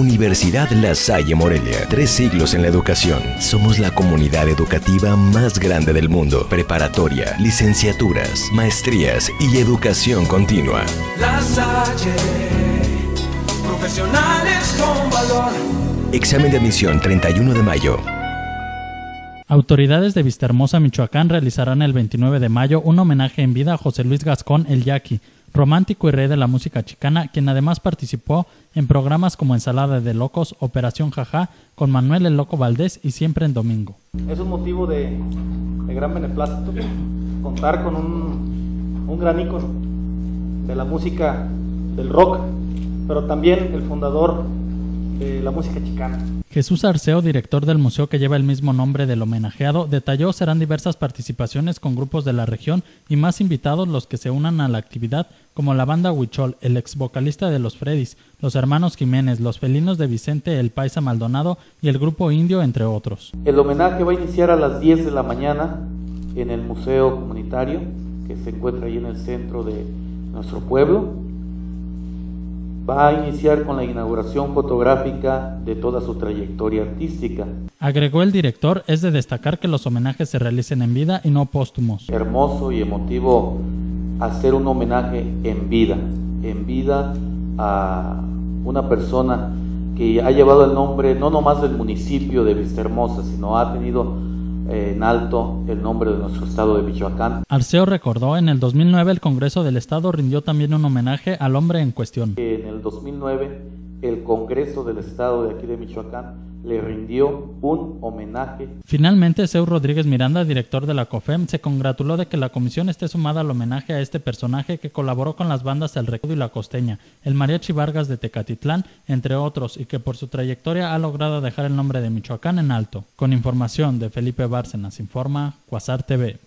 Universidad La Salle Morelia. Tres siglos en la educación. Somos la comunidad educativa más grande del mundo. Preparatoria, licenciaturas, maestrías y educación continua. La Salle, profesionales con valor. Examen de admisión 31 de mayo. Autoridades de Vistahermosa, Michoacán realizarán el 29 de mayo un homenaje en vida a José Luis Gascón el Yaqui, romántico y rey de la música chicana, quien además participó en programas como Ensalada de Locos, Operación Jajá, con Manuel el Loco Valdés y Siempre en Domingo. Es un motivo de, gran beneplácito contar con un, un gran ícono de la música del rock, pero también el fundador de la música chicana. Jesús Arceo, director del museo que lleva el mismo nombre del homenajeado, detalló serán diversas participaciones con grupos de la región y más invitados los que se unan a la actividad, como la banda Huichol, el ex vocalista de los Freddys, los hermanos Jiménez, los felinos de Vicente el Paisa Maldonado y el grupo Indio, entre otros. El homenaje va a iniciar a las 10 de la mañana en el Museo Comunitario, que se encuentra ahí en el centro de nuestro pueblo va a iniciar con la inauguración fotográfica de toda su trayectoria artística. Agregó el director, es de destacar que los homenajes se realicen en vida y no póstumos. Hermoso y emotivo hacer un homenaje en vida, en vida a una persona que ha llevado el nombre no nomás del municipio de Vistahermosa, sino ha tenido en alto el nombre de nuestro estado de Michoacán. Arceo recordó, en el 2009 el Congreso del Estado rindió también un homenaje al hombre en cuestión. En el 2009 el Congreso del Estado de aquí de Michoacán le rindió un homenaje. Finalmente, Seu Rodríguez Miranda, director de la COFEM, se congratuló de que la comisión esté sumada al homenaje a este personaje que colaboró con las bandas El Recodo y La Costeña, el Mariachi Vargas de Tecatitlán, entre otros, y que por su trayectoria ha logrado dejar el nombre de Michoacán en alto. Con información de Felipe Bárcenas, informa Cuasar TV.